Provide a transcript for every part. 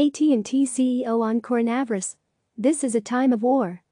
AT&T CEO on coronavirus. This is a time of war.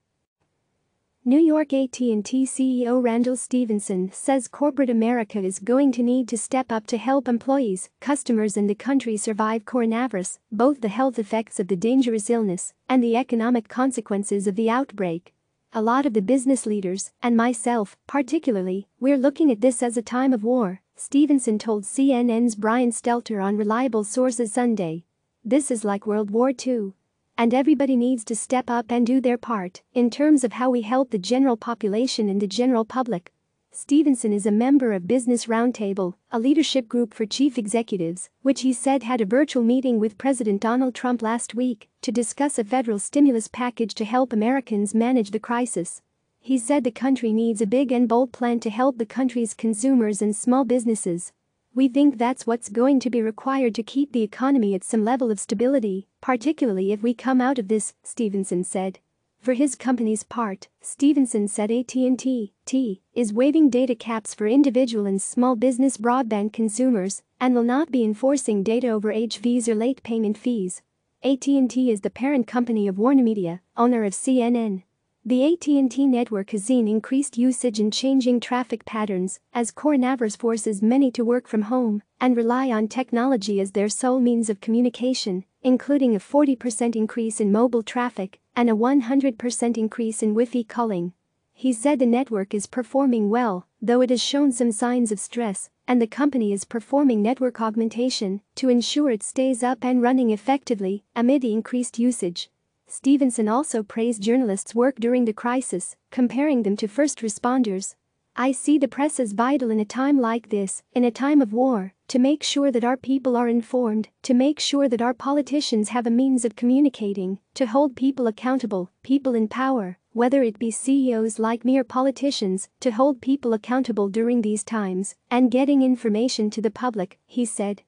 New York AT&T CEO Randall Stephenson says corporate America is going to need to step up to help employees, customers and the country survive coronavirus, both the health effects of the dangerous illness and the economic consequences of the outbreak. A lot of the business leaders, and myself, particularly, we're looking at this as a time of war, Stephenson told CNN's Brian Stelter on Reliable Sources Sunday. This is like World War II. And everybody needs to step up and do their part in terms of how we help the general population and the general public. Stephenson is a member of Business Roundtable, a leadership group for chief executives, which he said had a virtual meeting with President Donald Trump last week to discuss a federal stimulus package to help Americans manage the crisis. He said the country needs a big and bold plan to help the country's consumers and small businesses we think that's what's going to be required to keep the economy at some level of stability, particularly if we come out of this, Stephenson said. For his company's part, Stephenson said AT&T T, is waiving data caps for individual and small business broadband consumers and will not be enforcing data overage fees or late payment fees. AT&T is the parent company of WarnerMedia, owner of CNN. The AT&T network has seen increased usage and changing traffic patterns as coronavirus forces many to work from home and rely on technology as their sole means of communication, including a 40% increase in mobile traffic and a 100% increase in Wi-Fi calling. He said the network is performing well, though it has shown some signs of stress, and the company is performing network augmentation to ensure it stays up and running effectively amid the increased usage. Stephenson also praised journalists' work during the crisis, comparing them to first responders. I see the press as vital in a time like this, in a time of war, to make sure that our people are informed, to make sure that our politicians have a means of communicating, to hold people accountable, people in power, whether it be CEOs like me or politicians, to hold people accountable during these times, and getting information to the public, he said.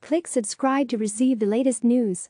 Click subscribe to receive the latest news.